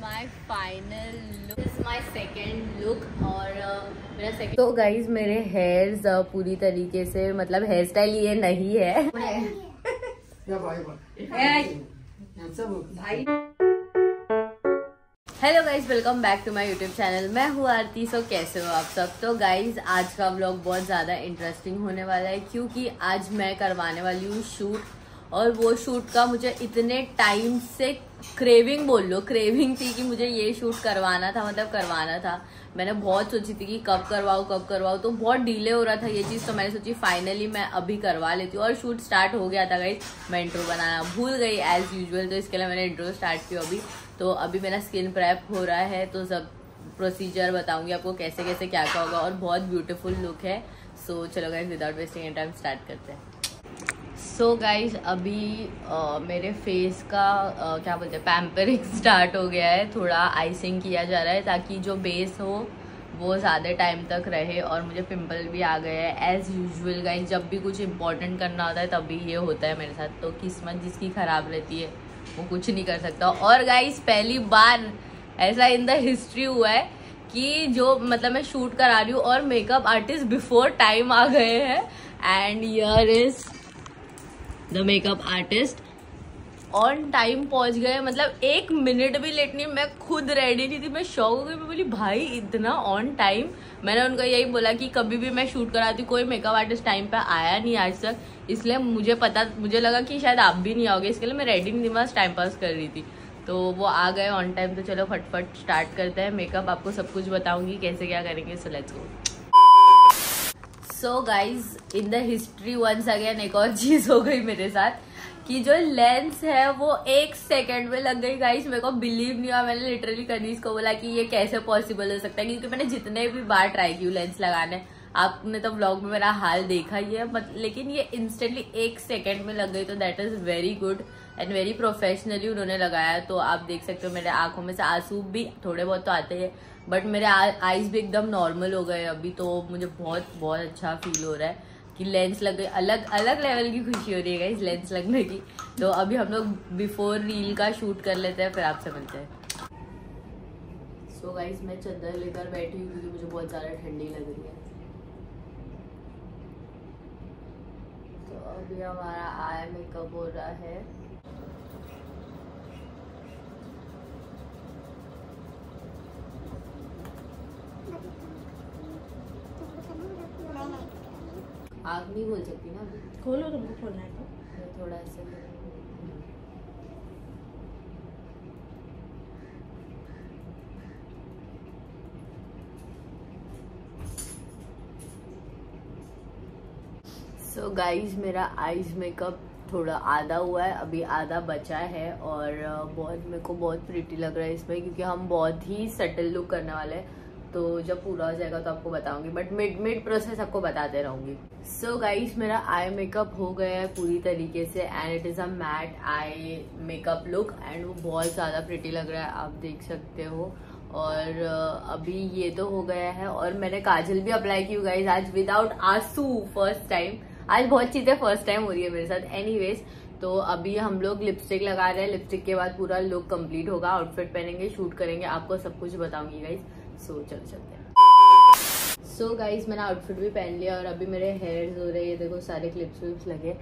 My final look is my second look और uh, मेरा second तो गाइज़ मेरे हेयर्स uh, पूरी तरीके से मतलब हेयर स्टाइल ये नहीं है। Hello guys welcome back to my YouTube channel मैं हूँ आरती सो कैसे हो आप सब? तो गाइज़ आज का व्लॉग बहुत ज़्यादा इंटरेस्टिंग होने वाला है क्योंकि आज मैं करवाने वाली हूँ शूट और वो शूट का मुझे इतने टाइम से क्रेविंग बोल लो क्रेविंग थी कि मुझे ये शूट करवाना था मतलब करवाना था। मैंने बहुत सोची थी कि कब करवाऊँ कब करवाऊँ तो बहुत डिले हो रहा था ये चीज़ तो मैंने सोची फाइनली मैं अभी करवा लेती हूँ। और शूट स्टार्ट हो गया था गई मैं इंट्रो बनाना भूल गई एज यूजल तो इसके लिए मैंने इंट्रो स्टार्ट किया अभी। तो अभी मेरा स्किन प्रेप हो रहा है तो सब प्रोसीजर बताऊँगी आपको कैसे कैसे क्या क्या होगा। और बहुत ब्यूटीफुल लुक है। सो so, चलो guys without wasting time start करते हैं। सो so गाइज़ अभी आ, मेरे फेस का आ, क्या बोलते हैं पैम्परिंग स्टार्ट हो गया है। थोड़ा आइसिंग किया जा रहा है ताकि जो बेस हो वो ज़्यादा टाइम तक रहे और मुझे पिंपल भी आ गए हैं। एज़ यूजल गाइज़ जब भी कुछ इंपॉर्टेंट करना होता है तभी ये होता है मेरे साथ। तो किस्मत जिसकी ख़राब रहती है वो कुछ नहीं कर सकता। और गाइज़ पहली बार ऐसा इन द हिस्ट्री हुआ है कि जो मतलब मैं शूट करा रही हूँ और मेकअप आर्टिस्ट बिफोर टाइम आ गए हैं। And here is the makeup artist. On time पहुँच गए मतलब एक मिनट भी लेट नहीं, मैं खुद रेडी नहीं थी, मैं शौक हो गई, मैं बोली, भाई, इतना ऑन टाइम मैंने उनको यही बोला कि कभी भी मैं शूट कराती, कोई मेकअप आर्टिस्ट टाइम पे आया नहीं आज तक। इसलिए मुझे पता, मुझे लगा कि शायद आप भी नहीं आओगे, इसके लिए मैं रेडी नहीं थी बस टाइम पास कर रही थी। तो वो आ गए ऑन टाइम तो चलो फटफट स्टार्ट करते हैं। मेकअप आपको सब कुछ बताऊँगी, कैसे क्या करेंगे so let's go so guys in the history once again एक और चीज़ हो गई मेरे साथ, कि जो लेंस है, वो एक सेकंड में लग गई गाइस मेरे को बिलीव नहीं हुआ, मैंने लिटरली कनीज को बोला कि ये कैसे पॉसिबल हो सकता है, क्योंकि मैंने जितने भी बार ट्राई की लेंस लगाने, आपने तो ब्लॉग में मेरा हाल देखा ही है बट लेकिन ये इंस्टेंटली एक सेकंड में लग गई तो that is very good and very professionally उन्होंने लगाया तो आप देख सकते हो मेरे आँखों में से आँसू भी थोड़े बहुत तो आते हैं। बट मेरे आईज भी एकदम नॉर्मल हो गए अभी तो मुझे बहुत बहुत अच्छा फील हो रहा है कि लेंस लग गई अलग अलग लेवल की खुशी हो रही है इस लेंस लगने की। तो अभी हम लोग बिफोर रील का शूट कर लेते हैं, फिर आपसे मिलते हैं। सो so गाइस मैं चद्दर लेकर बैठी हूँ क्योंकि मुझे बहुत ज़्यादा ठंडी लग रही है। तो अभी हमारा आई मेकअप हो रहा है। आग नहीं खोल सकती ना खोलो तुमको खोलना है तो। थोड़ा ऐसे सो so गाइस मेरा आईज मेकअप थोड़ा आधा हुआ है अभी आधा बचा है और बहुत मेरे को बहुत प्रिटी लग रहा है इसमें क्योंकि हम बहुत ही सटल लुक करने वाले हैं। तो जब पूरा हो जाएगा तो आपको बताऊँगी बट मिड मिड प्रोसेस आपको बताते रहूँगी। सो so गाइस मेरा आई मेकअप हो गया है पूरी तरीके से and it is a matte eye makeup look and वो बहुत ज़्यादा प्रिटी लग रहा है, आप देख सकते हो। और अभी ये तो हो गया है, और मैंने काजल भी अप्लाई की गाइज़ आज विदाउट आँसू फ़र्स्ट टाइम आज बहुत चीज़ें फ़र्स्ट टाइम हो रही है मेरे साथ। एनीवेज तो अभी हम लोग लिपस्टिक लगा रहे हैं। लिपस्टिक के बाद पूरा लुक कंप्लीट होगा आउटफिट पहनेंगे शूट करेंगे, आपको सब कुछ बताऊँगी गाइज़ सो so, चल चलते हैं। सो so, गाइज़ मैंने आउटफिट भी पहन लिया और अभी मेरे हेयर्स हो रहे हैं। देखो सारे क्लिप्स विप्स लगे।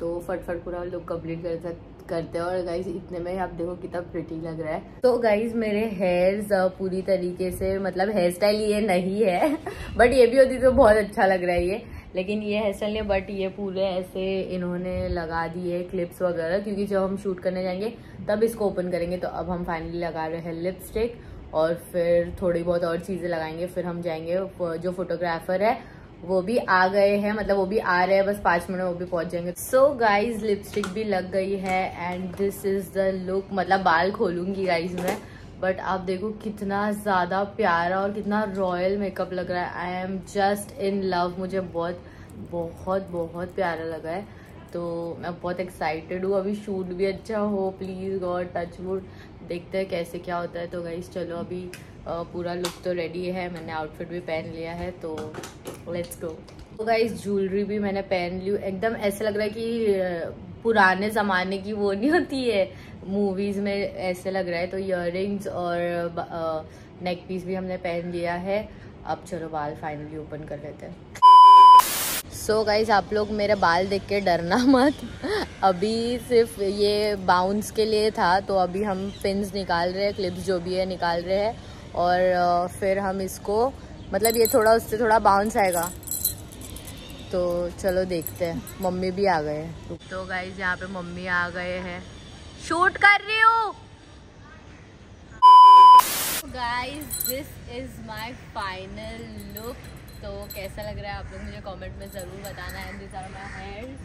तो फटफट पूरा लुक कंप्लीट कर सक करते हैं। और गाइज़ इतने में आप देखो कितना प्रिटी लग रहा है। तो गाइज़ मेरे हेयर्स पूरी तरीके से मतलब हेयर स्टाइल ये नहीं है बट ये भी होती तो बहुत अच्छा लग रहा है ये। लेकिन ये हेयर स्टाइल नहीं बट ये पूरे ऐसे इन्होंने लगा दिए क्लिप्स वगैरह। क्योंकि जब हम शूट करने जाएँगे तब इसको ओपन करेंगे। तो अब हम फाइनली लगा रहे हैं लिपस्टिक और फिर थोड़ी बहुत और चीज़ें लगाएँगे, फिर हम जाएँगे जो फोटोग्राफर है, वो भी आ गए हैं मतलब वो भी आ रहे हैं, बस पाँच मिनट वो भी पहुँच जाएँगे। सो गाइज़ लिपस्टिक भी लग गई है and this is the look मतलब बाल खोलूँगी गाइज़ मैं बट आप देखो कितना ज़्यादा प्यारा और कितना रॉयल मेकअप लग रहा है। I am just in love मुझे बहुत बहुत बहुत प्यारा लगा है। तो मैं बहुत एक्साइटेड हूँ। अभी शूट भी अच्छा हो प्लीज़ गॉड टच वुड देखते हैं कैसे क्या होता है। तो गाइज़ चलो अभी पूरा लुक तो रेडी है। मैंने आउटफिट भी पहन लिया है तो लेट्स गो तो गाइज़ ज्वेलरी भी मैंने पहन ली एकदम ऐसा लग रहा है कि पुराने ज़माने की वो नहीं होती है। मूवीज़ में ऐसे लग रहा है। तो इयर और नेक पीस भी हमने पहन लिया है। अब चलो बाल फाइनली ओपन कर लेते हैं। सो so गाइज़ आप लोग मेरे बाल देख के डरना मत। अभी सिर्फ़ ये बाउंस के लिए था तो अभी हम पिंस निकाल रहे हैं क्लिप्स जो भी है निकाल रहे हैं। और फिर हम इसको मतलब ये थोड़ा, उससे थोड़ा बाउंस आएगा। तो चलो देखते हैं। मम्मी भी आ गए तो गाइज़ यहाँ पे मम्मी आ गए हैं। शूट कर रही हूँ। Guys this is my final look तो कैसा लग रहा है? आप लोग मुझे कमेंट में ज़रूर बताना है दिस आर माई हेयर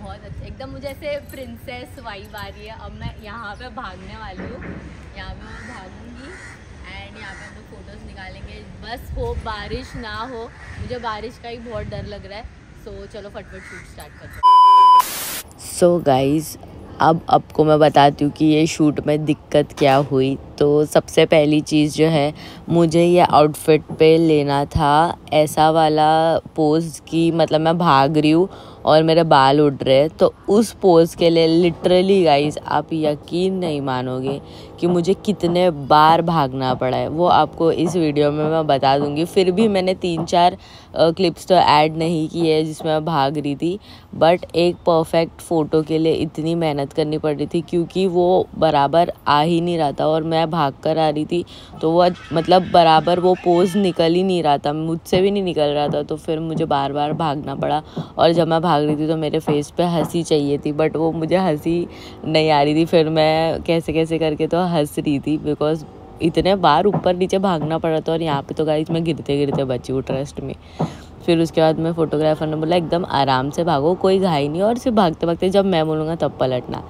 बहुत अच्छा। एकदम मुझे ऐसे प्रिंसेस वाइब आ रही है। अब मैं यहाँ पे भागने वाली हूँ। यहाँ पे मैं भागूँगी एंड यहाँ पे हम लोग फ़ोटोज़ निकालेंगे। बस हो बारिश ना हो। मुझे बारिश का ही बहुत डर लग रहा है। सो so, चलो फटफट शूट स्टार्ट करते सो गाइज़ अब आपको मैं बताती हूँ कि ये शूट में दिक्कत क्या हुई। तो सबसे पहली चीज़ जो है, मुझे ये आउटफिट पे लेना था ऐसा वाला पोज कि मतलब मैं भाग रही हूँ और मेरे बाल उड़ रहे तो उस पोज़ के लिए लिटरली गाइस आप यकीन नहीं मानोगे कि मुझे कितने बार भागना पड़ा है। वो आपको इस वीडियो में मैं बता दूँगी। फिर भी मैंने तीन चार क्लिप्स तो ऐड नहीं किए है जिसमें मैं भाग रही थी बट एक परफेक्ट फ़ोटो के लिए इतनी मेहनत करनी पड़ रही थी क्योंकि वो बराबर आ ही नहीं रहा था और मैं भाग कर आ रही थी तो वह मतलब बराबर वो पोज़ निकल ही नहीं रहा था, मुझसे भी नहीं निकल रहा था तो फिर मुझे बार बार भागना पड़ा और जब मैं भाग रही थी तो मेरे फेस पे हँसी चाहिए थी बट वो मुझे हँसी नहीं आ रही थी, फिर मैं कैसे कैसे करके तो हंस रही थी बिकॉज़ इतने बार ऊपर नीचे भागना पड़ा था और यहाँ पे तो गाइस मैं गिरते गिरते बची हूँ ट्रस्ट में। फिर उसके बाद मैं फ़ोटोग्राफर ने बोला, एकदम आराम से भागो, कोई घाई नहीं और सिर्फ़ भागते भागते जब मैं बोलूँगा तब पलटना।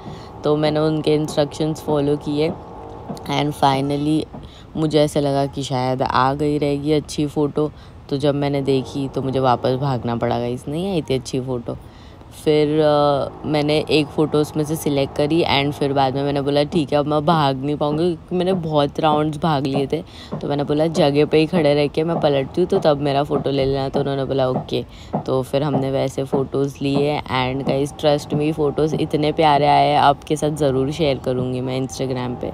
तो मैंने उनके इंस्ट्रक्शंस फॉलो किए एंड फाइनली मुझे ऐसा लगा कि शायद आ गई रहेगी अच्छी फ़ोटो तो जब मैंने देखी तो मुझे वापस भागना पड़ा इस नहीं आई थी अच्छी फ़ोटो फिर आ, मैंने एक फ़ोटो उसमें से सिलेक्ट करी एंड फिर बाद में मैंने बोला ठीक है अब मैं भाग नहीं पाऊँगी क्योंकि मैंने बहुत राउंड्स भाग लिए थे। तो मैंने बोला जगह पे ही खड़े रह के मैं पलटती हूँ तो तब मेरा फ़ोटो ले लेना। तो उन्होंने बोला ओके। तो फिर हमने वैसे फ़ोटोज़ लिए and guys trust me photos इतने प्यारे आए आपके साथ ज़रूर शेयर करूँगी मैं इंस्टाग्राम पर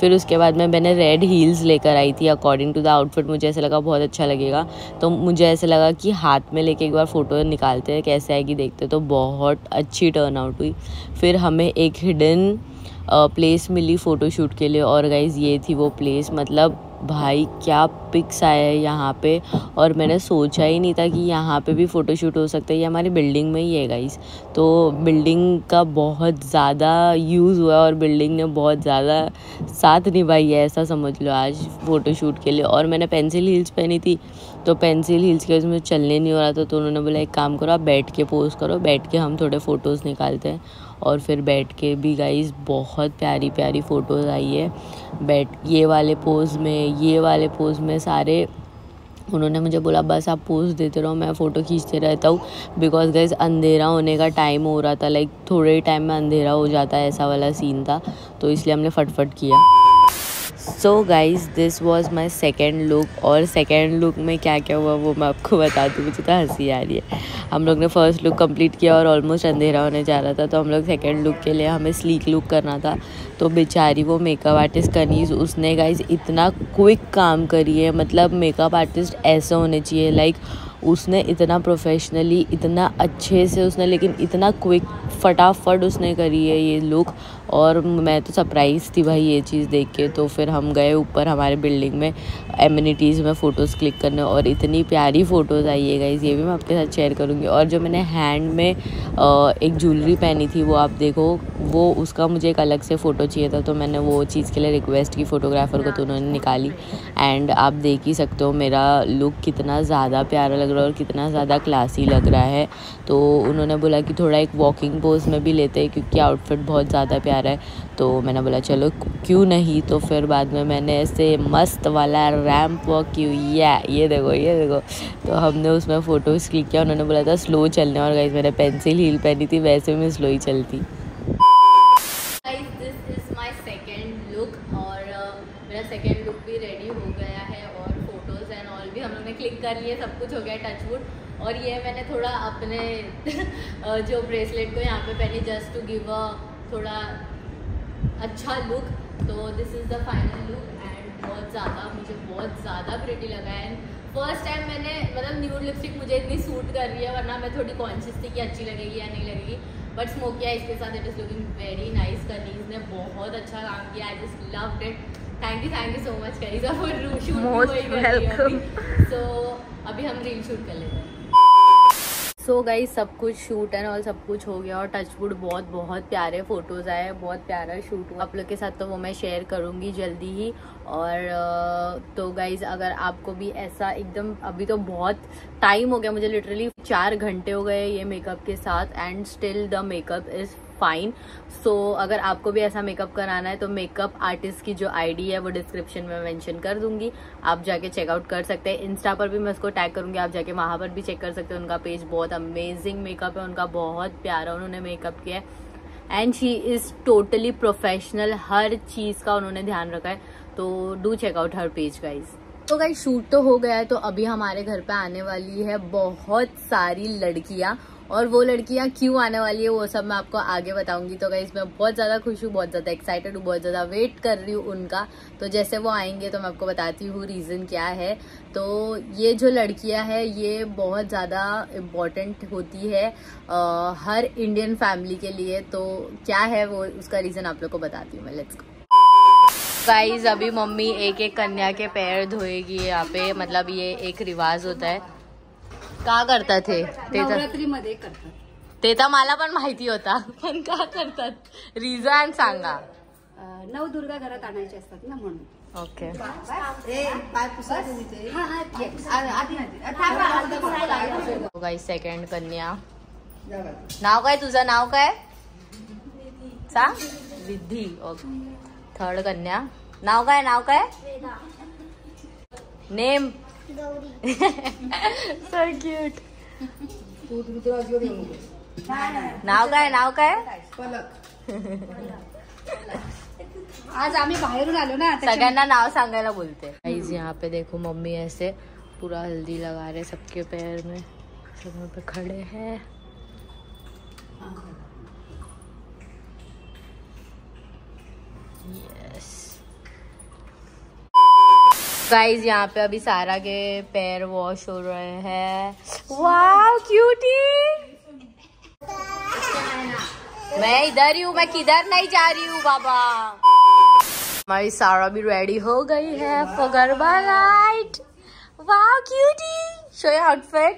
फिर उसके बाद में मैंने रेड हील्स लेकर आई थी अकॉर्डिंग टू द आउटफिट मुझे ऐसा लगा बहुत अच्छा लगेगा। तो मुझे ऐसा लगा कि हाथ में लेके एक बार फ़ोटो निकालते हैं कैसे आएगी देखते तो बहुत अच्छी टर्न आउट हुई। फिर हमें एक हिडन प्लेस मिली फ़ोटोशूट के लिए। और गाइज़ ये थी वो प्लेस मतलब भाई, क्या पिक्स आया है यहाँ पे। और मैंने सोचा ही नहीं था कि यहाँ पे भी फ़ोटोशूट हो सकता है। ये हमारी बिल्डिंग में ही है गाइस तो बिल्डिंग का बहुत ज़्यादा यूज़ हुआ और बिल्डिंग ने बहुत ज़्यादा साथ निभाई है, ऐसा समझ लो आज फ़ोटोशूट के लिए। और मैंने पेंसिल हील्स पहनी थी। तो पेंसिल हील्स के उसमें चलने नहीं हो रहा था। तो उन्होंने बोला, एक काम करो, आप बैठ के पोज़ करो। बैठ के हम थोड़े फ़ोटोज़ निकालते हैं। और फिर बैठ के भी गाइस बहुत प्यारी प्यारी फ़ोटोज़ आई है। बैठ, ये वाले पोज़ में, ये वाले पोज़ में सारे, उन्होंने मुझे बोला, बस आप पोज देते रहो, मैं फ़ोटो खींचते रहता हूँ। बिकॉज़ गैस अंधेरा होने का टाइम हो रहा था लाइक थोड़े टाइम में अंधेरा हो जाता है ऐसा वाला सीन था तो इसलिए हमने फटफट किया। So guys this was my second look और सेकेंड लुक में क्या क्या हुआ वो मैं आपको बता दूँ मुझे तो हँसी आ रही है। हम लोग ने फ़र्स्ट लुक कंप्लीट किया और ऑलमोस्ट अंधेरा होने जा रहा था। तो हम लोग सेकेंड लुक के लिए हमें स्लीक लुक करना था। तो बेचारी वो मेकअप आर्टिस्ट कनीज, उसने गाइज़ इतना क्विक काम करी है। मतलब मेकअप आर्टिस्ट ऐसे होने चाहिए लाइक उसने इतना प्रोफेशनली इतना अच्छे से उसने, लेकिन इतना क्विक फटाफट उसने करी है ये लुक और मैं तो सरप्राइज़ थी भाई ये चीज़ देख के। तो फिर हम गए ऊपर हमारे बिल्डिंग में। एम्यूनिटीज़ में फ़ोटोज़ क्लिक करने और इतनी प्यारी फ़ोटोज़ आई है गाइज़ ये भी मैं आपके साथ शेयर करूँगी। और जो मैंने हैंड में एक ज्वेलरी पहनी थी, वो आप देखो, वो उसका मुझे एक अलग से फ़ोटो चाहिए था तो मैंने वो चीज़ के लिए रिक्वेस्ट की फ़ोटोग्राफ़र को तो उन्होंने निकाली। एंड आप देख ही सकते हो, मेरा लुक कितना ज़्यादा प्यारा लग रहा है और कितना ज़्यादा क्लासी लग रहा है। तो उन्होंने बोला कि थोड़ा एक वॉकिंग पोज में भी लेते हैं, क्योंकि आउटफिट बहुत ज़्यादा प्यारा है। तो मैंने बोला, चलो, क्यों नहीं? तो फिर बाद में मैंने ऐसे मस्त वाला रैम्प वॉक की हुई है। ये देखो ये देखो। तो हमने उसमें फ़ोटोज़ क्लिक किया, उन्होंने बोला था स्लो चलने और गई मैंने पेंसिल हील पहनी थी, वैसे मैं स्लो ही चलती। सेकेंड लुक भी रेडी हो गया है और फ़ोटोज़ एंड ऑल भी हम लोगों ने क्लिक कर लिए, सब कुछ हो गया टचवुड और ये मैंने थोड़ा अपने जो ब्रेसलेट को यहाँ पे पहनी जस्ट टू गिव अ थोड़ा अच्छा लुक तो this is the final look and बहुत ज़्यादा मुझे बहुत ज़्यादा प्रिटी लगा एंड फ़र्स्ट टाइम मैंने मतलब न्यूड लिपस्टिक मुझे इतनी सूट कर रही है वरना मैं थोड़ी कॉन्शियस थी कि अच्छी लगेगी या नहीं लगेगी। बट स्मोकिया इसके साथ it is looking very nice Kaneez ने बहुत अच्छा काम किया I just love it thank you thank you so much करीजा for shoot so अभी। हम रील शूट कर लेते हैं। सो गाइज़ सब कुछ शूट एंड ऑल सब कुछ हो गया और टचवुड बहुत बहुत प्यारे फ़ोटोज़ आए, बहुत प्यारा शूट हुआ। आप लोग के साथ तो वो मैं शेयर करूँगी जल्दी ही। और तो गाइज़ अगर आपको भी ऐसा एकदम अभी तो बहुत टाइम हो गया, मुझे लिटरली चार घंटे हो गए ये मेकअप के साथ। And still the makeup is fine so अगर आपको भी ऐसा मेकअप कराना है तो मेकअप आर्टिस्ट की जो आईडी है, वो डिस्क्रिप्शन में मेंशन कर दूँगी। आप जाके चेकआउट कर सकते हैं। इंस्टा पर भी मैं उसको टैग करूँगी। आप जाके वहाँ पर भी चेक कर सकते हैं। उनका पेज बहुत अमेजिंग मेकअप है। उनका बहुत प्यारा उन्होंने मेकअप किया है। And she is totally professional हर चीज़ का उन्होंने ध्यान रखा है। तो do check out her page guys तो गाइज़ शूट तो हो गया है तो अभी हमारे घर पे आने वाली है बहुत सारी लड़कियाँ। और वो लड़कियाँ क्यों आने वाली है वो सब मैं आपको आगे बताऊँगी। तो गाइज़ मैं बहुत ज़्यादा खुश हूँ बहुत ज़्यादा एक्साइटेड हूँ बहुत ज़्यादा वेट कर रही हूँ उनका। तो जैसे वो आएँगे तो मैं आपको बताती हूँ रीज़न क्या है। तो ये जो लड़कियाँ हैं ये बहुत ज़्यादा इम्पोर्टेंट होती है आ, हर इंडियन फैमिली के लिए। तो क्या है वो उसका रीज़न आप लोग को बताती हूँ मैं। लेट्स गो गाइज़ अभी मम्मी एक एक कन्या के पैर धोएगी यहाँ पे। मतलब ये एक रिवाज होता है। का करतात हे तर नवरात्रीमध्ये करतात. ते तर मला पण माहिती होता पण का करतात? रिझन सांगा. अं, नवदुर्गा घरात आणायचे असतात ना म्हणून. ओके गाई सेकंड कन्या. नाव काय? तुझं नाव काय? सांग विधी ओके थर्ड कन्या नाव काय नाव काय नेम सो क्यूट नाव काय नाव काय आज आम्ही बाहेरून आलो ना सगळ्यांना नाव सांगायला बोलते गाइस यहाँ पे देखो मम्मी ऐसे पूरा हल्दी लगा रहे सबके पैर में सब पे खड़े हैं। गाइस यहाँ पे अभी सारा के पैर वॉश हो रहे हैं। वाह क्यूटी मैं इधर ही हूँ, मैं किधर नहीं जा रही हूँ, बाबा। हमारी सारा भी रेडी हो गई है फॉर गरबा नाइट वाह क्यूटी शो योर आउटफिट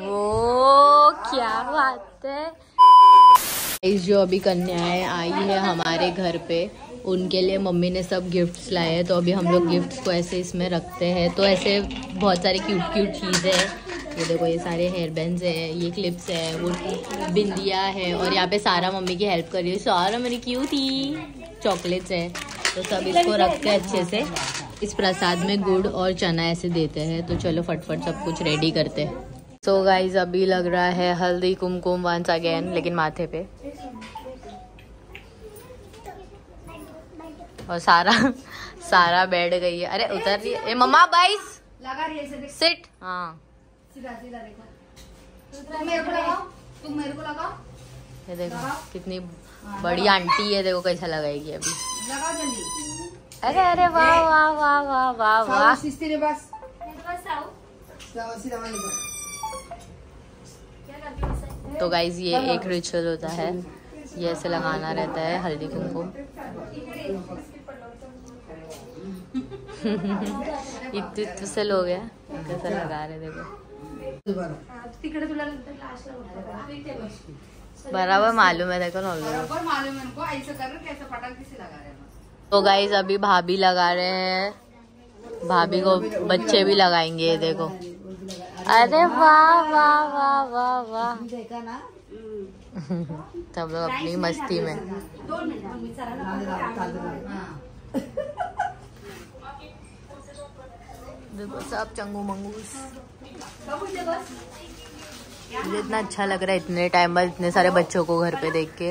वो क्या बात है। जो अभी कन्याएँ आई है हमारे घर पे उनके लिए मम्मी ने सब गिफ्ट्स लाए हैं तो अभी हम लोग गिफ्ट्स को ऐसे इसमें रखते हैं। तो ऐसे बहुत सारे क्यूट क्यूट चीज़ें हैं। ये देखो, ये सारे हेयर बैंड्स हैं, ये क्लिप्स है, वो बिंदिया है, और यहाँ पे सारा मम्मी की हेल्प कर रही है। सारा मेरी क्यूट ही चॉकलेट्स है। तो सब इसको रखते हैं अच्छे से। इस प्रसाद में गुड़ और चना ऐसे देते हैं। तो चलो फटफट सब कुछ रेडी करते हैं। सो गाइज़ अभी लग रहा है हल्दी, कुमकुम वंस अगेन लेकिन माथे पे। और सारा सारा बैठ गई है। अरे उतर रही है। मम्मा बाइस लगा रही है सिट हाँ। सीधा सीधा देखो। तुम मेरे को लगाओ। तुम मेरे को लगाओ। ये देखो कितनी बड़ी आंटी है। देखो कैसा लगाएगी अभी। लगाओ जल्दी अरे अरे वाह वाह वाह वाह वाह वाह। सिस्ती रे बस। तो गाइज़ ये एक रिचुअल होता है। ये ऐसे लगाना रहता है हल्दी कुमकुम इतने इतने से लोग हैं कैसा लगा रहे देखो। तिकडे तुला बराबर मालूम है देखो। बरोबर मालूम है उनको ऐसे कर रहे कैसे पटाखे से लगा रहे हैं तो गाइज़ अभी भाभी लगा रहे हैं। भाभी को बच्चे भी लगाएँगे ये देखो। अरे वाह वाह वाह वाह वाह। देखा ना सब लोग अपनी मस्ती में। देखो सब चंगू मंगूस मुझे इतना अच्छा लग रहा है इतने टाइम बाद इतने सारे बच्चों को घर पे देख के।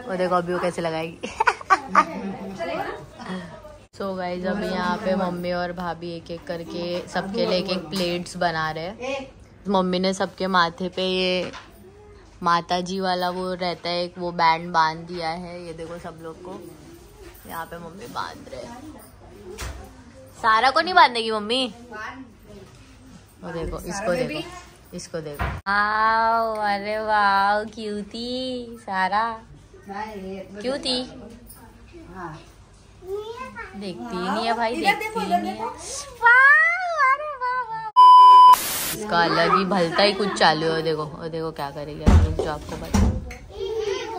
और देखो अभी वो कैसे लगाएगी। सो गाइज़ अभी यहाँ पे मम्मी और भाभी एक एक करके सबके लिए एक एक प्लेट्स बना रहे हैं। मम्मी ने सबके माथे पे ये माता जी वाला वो रहता है एक वो बैंड बाँध दिया है ये देखो सब लोग को। यहाँ पे मम्मी बाँध रहे हैं। सारा को नहीं बांधेगी मम्मी? वो देखो इसको देखो इसको देखो। आओ अरे वाह क्यूटी सारा। क्यूटी देखती ही नहीं है भाई देखती ही नहीं है। इसका अलग ही भलता ही कुछ चालू है देखो वो देखो क्या करेगी जाओ आपको बता।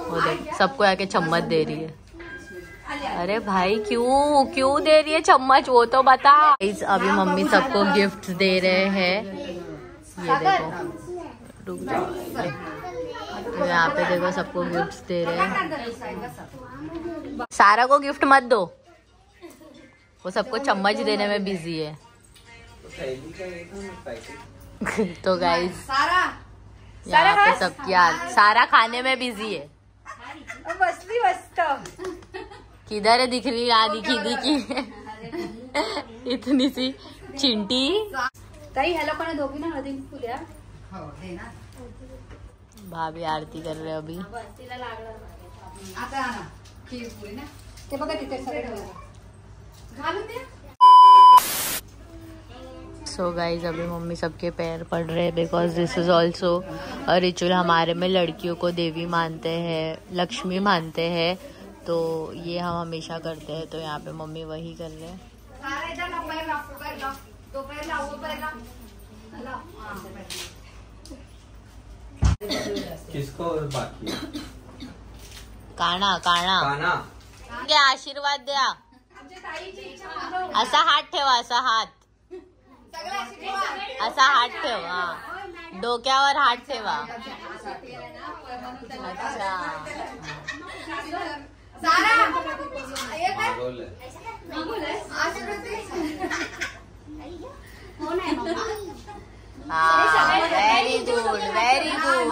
वो देखो सबको आके चम्मच दे रही है। अरे भाई क्यों? क्यों दे रही है चम्मच? वो तो बता। Guys, अभी मम्मी सबको गिफ्ट दे रहे हैं। ये देखो। रुक जाओ। तो यहाँ पे देखो सबको गिफ्ट दे रहे हैं। सारा को गिफ्ट मत दो। वो सबको चम्मच देने में बिज़ी है। तो गाइस सारा। यहाँ पे सबकी सारा खाने में बिज़ी है। किधर है दिख रही यहाँ दिखी दिखी इतनी सी चिंटी। ताई ह्या लोकांना दोघींना हळदी कुंकू द्या हो दे ना। भाभी आरती कर रहे हैं अभी। आता आणा खीर पुरी ना। ते बघा तिथे सगळे घालून दे सो गाइज़ अभी मम्मी सबके पैर पड़ रहे हैं because this is also ritual हमारे में लड़कियों को देवी मानते हैं लक्ष्मी मानते हैं। तो ये हम हमेशा करते हैं तो यहाँ पे मम्मी वही कर रहे हैं। तो हाँ किसको बाकी? काना काना। काना। आशीर्वाद द्या असा हात ठेवा असा हात सगळं आशीर्वाद असा हात ठेव हा। डोक्यावर हात ठेवा। अच्छा सारा। एक आहे मागवलंय आशीर्वाद दे. हा व्हेरी गुड व्हेरी गुड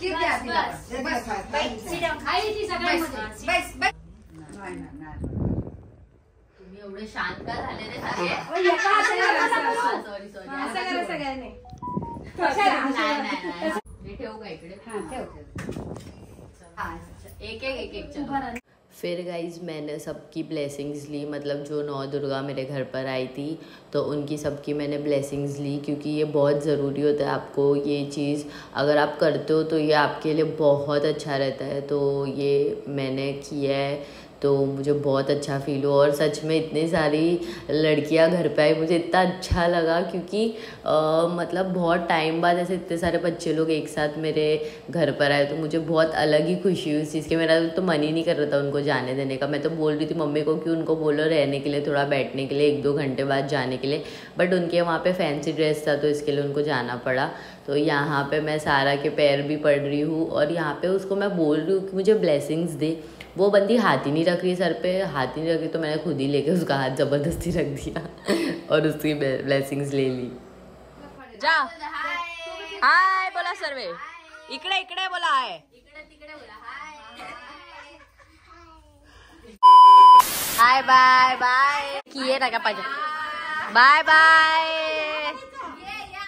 खीर द्या तिला. बस, बस, बस, बस. तुम्ही एवढे शांत का झाले रे सगळे सॉरी सॉरी नाही नाही नाही. हे ठेवू का इकडे? फिर गाइज़ मैंने सबकी ब्लेसिंग्स ली। मतलब जो नौ दुर्गा मेरे घर पर आई थी तो उनकी सबकी मैंने ब्लेसिंग्स ली, क्योंकि ये बहुत ज़रूरी होता है आपको ये चीज़। अगर आप करते हो तो ये आपके लिए बहुत अच्छा रहता है। तो ये मैंने किया है। तो मुझे बहुत अच्छा फील हुआ और सच में इतनी सारी लड़कियाँ घर पे आई मुझे इतना अच्छा लगा क्योंकि अ, मतलब बहुत टाइम बाद ऐसे इतने सारे बच्चे लोग एक साथ मेरे घर पर आए तो मुझे बहुत अलग ही खुशी हुई इस चीज़ की। मेरा तो मन ही नहीं कर रहा था उनको जाने देने का। मैं तो बोल रही थी मम्मी को कि उनको बोलो रहने के लिए थोड़ा बैठने के लिए एक दो घंटे बाद जाने के लिए। बट उनके वहाँ पर फैंसी ड्रेस था तो इसके लिए उनको जाना पड़ा। तो यहाँ पे मैं सारा के पैर भी पड़ रही हूँ और यहाँ पे उसको मैं बोल रही हूँ कि मुझे ब्लेसिंग्स दे। वो बंदी हाथ ही नहीं रख रही सर पे, हाथ ही नहीं रख रही तो मैंने खुद ही लेके उसका हाथ ज़बरदस्ती रख दिया और उसकी ब्लेसिंग्स ले ली। जा। हाय, बोला सर्वे। इकडे इकडे बोला, हाय। हाय, बाय बाय। किए ना का पाहिजे बाय बाय।